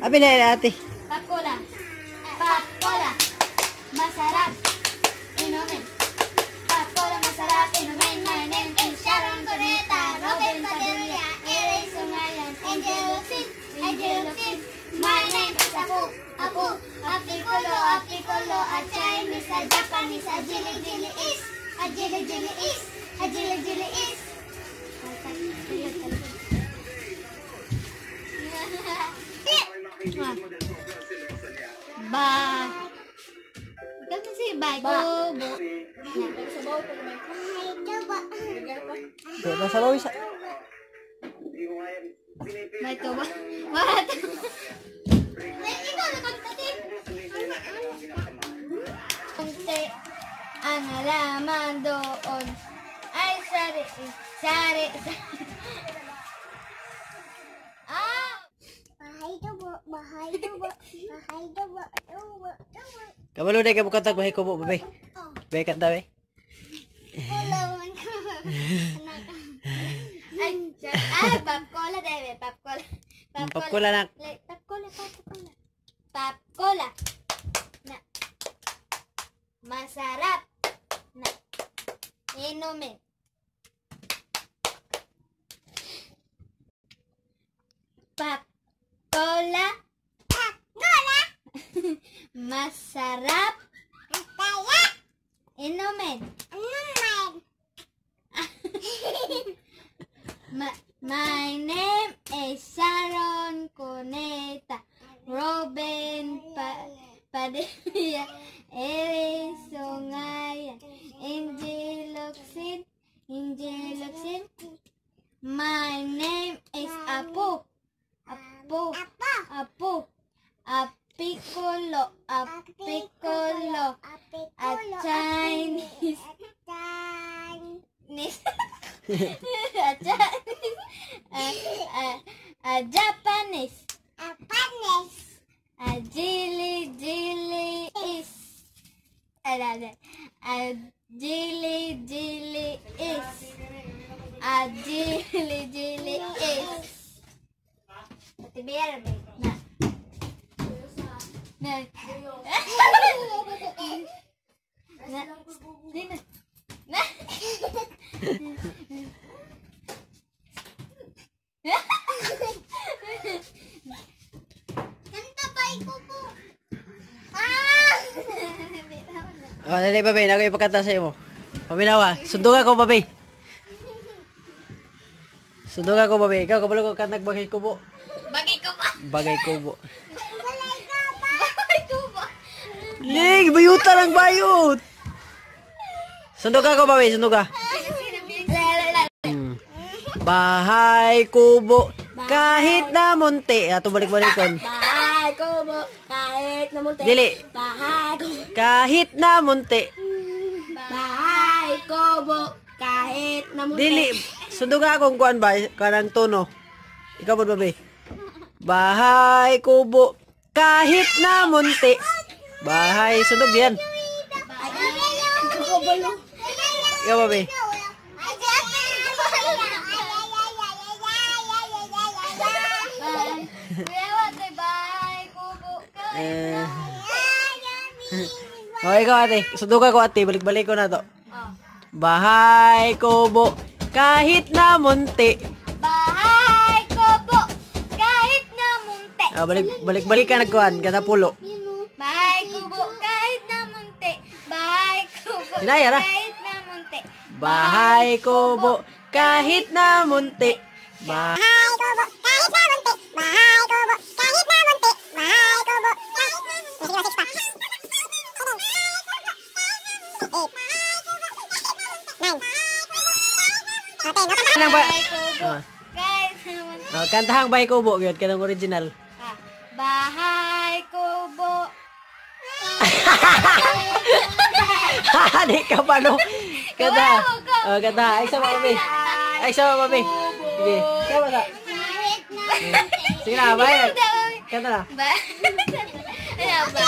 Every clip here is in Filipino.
Abi na ate. Pakola. Pakola. Masarap. Inumin. Pakola masarap. Inumin. My name is Sharon Cuneta. Robin Padilla. Eres Sungayan. Angel Luxin. Angel Luxin. My name is Apu. Apu. Apicolo. Apicolo. A Chinese. A Japanese. A Jili is. A Jili is. A Jili Jili is. Di ba sa bawi sa... Ba ito ba? What? Ikaw na pagtatin. Kunti ang halaman doon ay sari, sari, sari. Ah! Bahay daw ba? Bahay daw ba? Bahay daw ba? Daw sari. Ay, papkola debe, papkola. Papkola na. Le- Papkola, papkola. Papkola. Na. Masarap. Na. Inumin. Papkola. Gola! Masarap. Kaya! Inumin. Padilla. Eris Sungayan. Angel Luxin. Angel Luxin. My name is. Apo. Apa? Apo. Apicolo. Apicolo. A. Chinese. Chinese. a Chinese. A, a, a Japanese. Apanes. A Jili Jili is. Ala, ala. A Jili Jili is. A Jili Jili is. Pati biar ba? Na. Na. Na. Sino? Na. Kanta ba ko po? Ah! O, dali, babay. Nago ipakanta sa imo. Paminawa. Sundong ako, babay. Sundong ako, babay. Ikaw, kabalo ko kantag bagay kubo. Bagay ko ba? Bagay kubo. Bagay ko ba? Ling, bayuta lang bayut. Sundog ako, babay. Sundog ka. Hmm. Bahay kubo. Kahit na munti. Ato balik-balik kon. Bahay ko mo, kahit na munti. Dili. Bahay ko, Kahit na munti. bahay ko mo, kahit na munti. Dili. Sundog ako kung kuan ba? Kanang tono. Ikaw po, babay. Bahay kubo. Kahit na munti. Bahay. Sundog yan. Ikaw, babay. Bahay ko mo, kahit Eh. Oh, ikaw ate. Sundog ako ate. Balik-balik ko na to. Oh. Bahay kubo. Kahit na munti. Bahay ko mo, kahit na munti. Ah, balik balik balik ka nagkuhan kada pulo. Bahay ko mo, kahit na munti. Bahay ko mo, Sinaya na. kahit na munti. Bahay kubo kahit na munti. Ba Ba? Mo, Ah. kahit na munti. Oh, kantahang bahay kubo gyud kanang original. Ah, Bahay kubo. Di ka pa no. Kanta. Oh, kanta. Ay sa mami. Ay sa mami. Sige. Kaya ba? Sige na, bahay. Kanta na. Ba? Ba?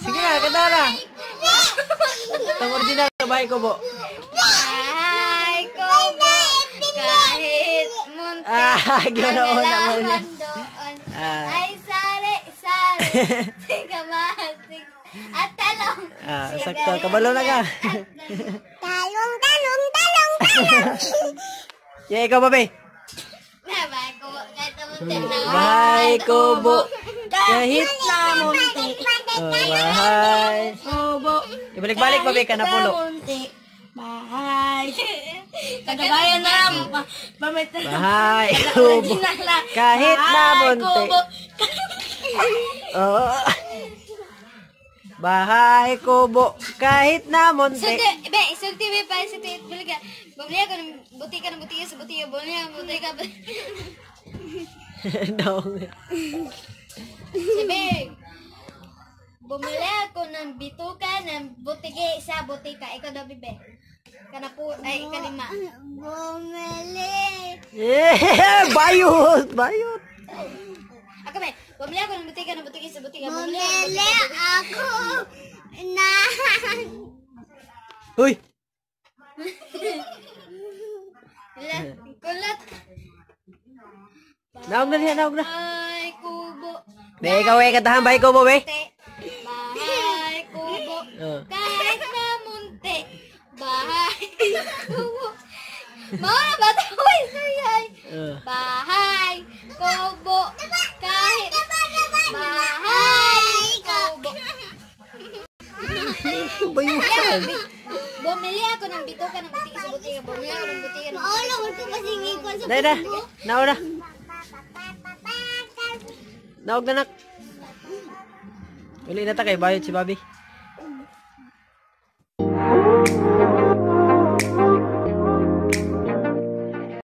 Sige na, kanta na. Itong original na bahay kubo. Bahay kubo. Kahit munti. Ah, ganoon naman. Doon. Ah, Ay, sari, sari. Sigamasig. At talong. ah, sakto. Kabalo na ka. Talong, talong, talong, talong. yeah, ikaw, babe. Bahay kubo. Kahit na munti. Oh, bahay. Kubo. Ibalik-balik, babe, ka na pulo. Bahay. Kagabayan na lang. Pamit na. Bahay kubo. Kahit na munti. Oh. Bahay kubo. Kahit na munti. Be, sulti be pa sulti. Bulaga. Bumili ako ng buti ka ng buti sa buti. Bumili ako ng buti ka. Dong. Sabi, bumili ako ng bituka ng butike sa butika. Ikaw daw, bibe. Kana po, ay, kalima. Bumili. Yeah, bayot, bayot. Ako, be, bumili ako ng butika ng butike sa butika. Bumili ako na Uy, Kulat. Kulat. naog na niya, naog na. Ay, kubo. Be, ikaw eh, katahan bahay kubo, be. Te. Bahay, kubo. Oh. Kahit na munti. Bahay, kubo. Mga bata ko, isayay. Oh. Bahay, kubo. Kahit bahay, kubo. Bayutan. Bumili ako ng bituka ng butika sa butika. Bumili ako ng butika ng Ano ko kasi ngikon sa Dahil na, naog na. Naog na, nak. Uli na ta kay bayot si Bobby.